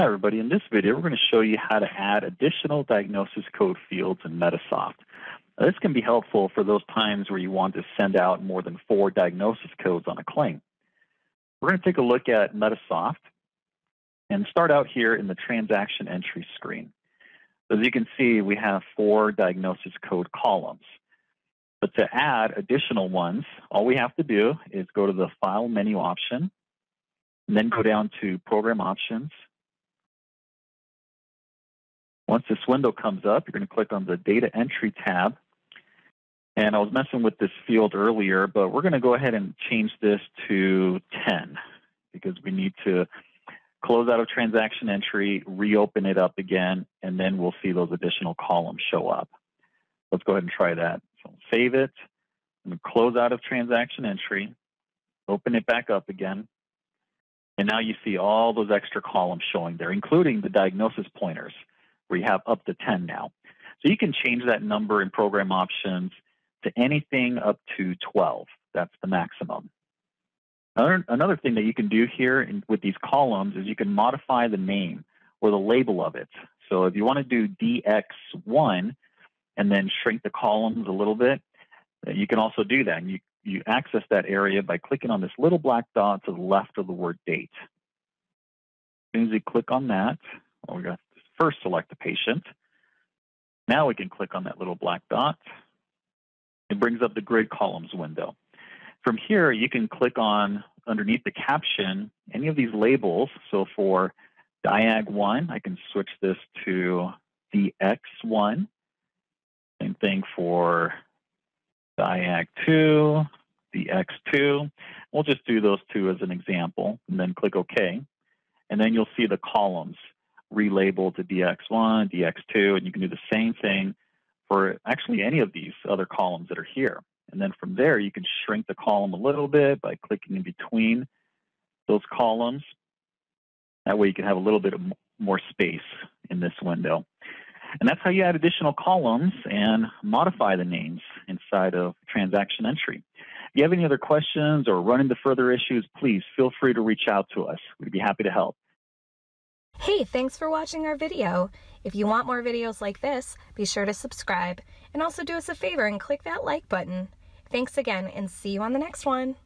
Hi everybody, in this video we're going to show you how to add additional diagnosis code fields in Medisoft. Now, this can be helpful for those times where you want to send out more than four diagnosis codes on a claim. We're going to take a look at Medisoft and start out here in the transaction entry screen. As you can see, we have four diagnosis code columns. But to add additional ones, all we have to do is go to the File menu option, and then go down to Program Options, once this window comes up, you're going to click on the Data Entry tab. And I was messing with this field earlier, but we're going to go ahead and change this to 10 because we need to close out of transaction entry, reopen it up again, and then we'll see those additional columns show up. Let's go ahead and try that. So save it, and close out of transaction entry, open it back up again, and now you see all those extra columns showing there, including the diagnosis pointers where you have up to 10 now. So you can change that number in program options to anything up to 12. That's the maximum. Another, another thing that you can do here in, with these columns is you can modify the name or the label of it. So if you want to do DX1 and then shrink the columns a little bit, you can also do that. And you, you access that area by clicking on this little black dot to the left of the word date. As soon as you click on that, oh, we got first select the patient. Now we can click on that little black dot. It brings up the grid columns window. From here, you can click on underneath the caption any of these labels. So for Diag1, I can switch this to DX1. Same thing for Diag2, DX2. We'll just do those two as an example and then click OK. And then you'll see the columns relabel to DX1, DX2, and you can do the same thing for actually any of these other columns that are here. And then from there, you can shrink the column a little bit by clicking in between those columns. That way you can have a little bit of more space in this window. And that's how you add additional columns and modify the names inside of transaction entry. If you have any other questions or run into further issues, please feel free to reach out to us. We'd be happy to help. Hey, thanks for watching our video. If you want more videos like this, be sure to subscribe and also do us a favor and click that like button. Thanks again and see you on the next one.